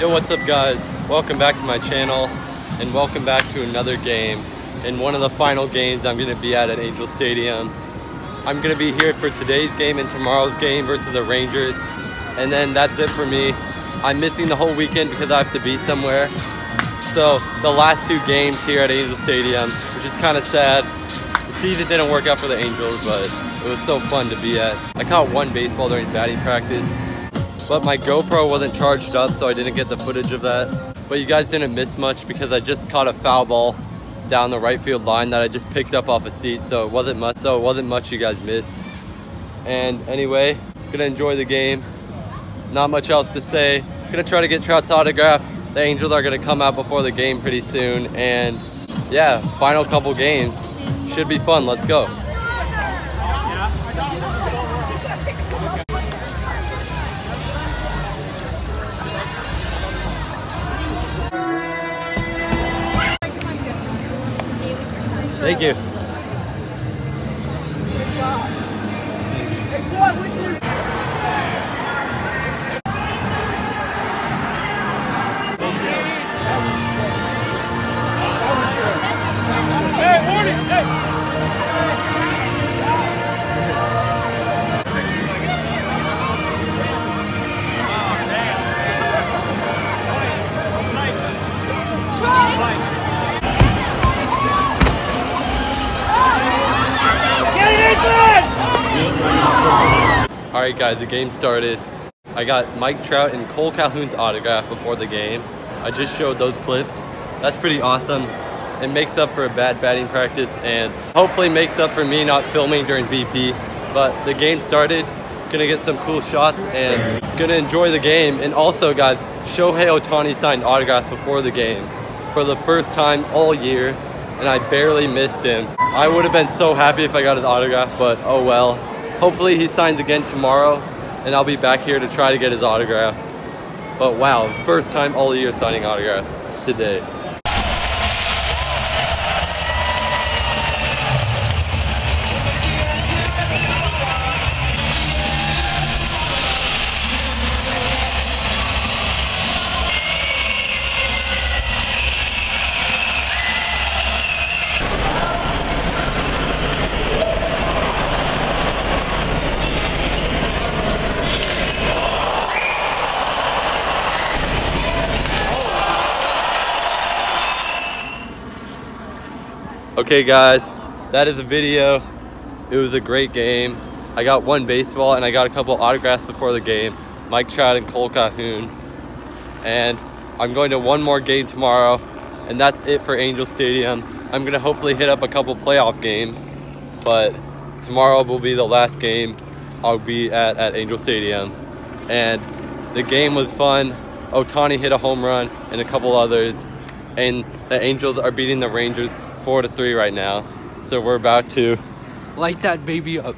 Yo, what's up guys? Welcome back to my channel and welcome back to another game. In one of the final games I'm gonna be at at Angel Stadium. I'm gonna be here for today's game and tomorrow's game versus the Rangers. And then that's it for me. I'm missing the whole weekend because I have to be somewhere. So the last two games here at Angel Stadium, which is kind of sad. The season didn't work out for the Angels, but it was so fun to be at. I caught one baseball during batting practice but my GoPro wasn't charged up so I didn't get the footage of that. But you guys didn't miss much because I just caught a foul ball down the right field line that I just picked up off a seat so it wasn't much so it wasn't much you guys missed. And anyway, gonna enjoy the game. Not much else to say. Gonna try to get Trout's autograph. The Angels are gonna come out before the game pretty soon and yeah, final couple games. Should be fun, let's go. Thank you. All right, guys, the game started. I got Mike Trout and Kole Calhoun's autograph before the game. I just showed those clips. That's pretty awesome. It makes up for a bad batting practice and hopefully makes up for me not filming during BP. But the game started, gonna get some cool shots and gonna enjoy the game. And also got Shohei Ohtani signed autograph before the game for the first time all year and I barely missed him. I would have been so happy if I got his autograph, but oh well. Hopefully he signs again tomorrow and I'll be back here to try to get his autograph. But wow, first time all year signing autographs today. Okay guys, that is a video. It was a great game. I got one baseball and I got a couple autographs before the game. Mike Trout and Kole Calhoun. And I'm going to one more game tomorrow and that's it for Angel Stadium. I'm gonna hopefully hit up a couple playoff games, but tomorrow will be the last game I'll be at, at Angel Stadium. And the game was fun. Ohtani hit a home run and a couple others. And the Angels are beating the Rangers four to three right now. So we're about to light that baby up.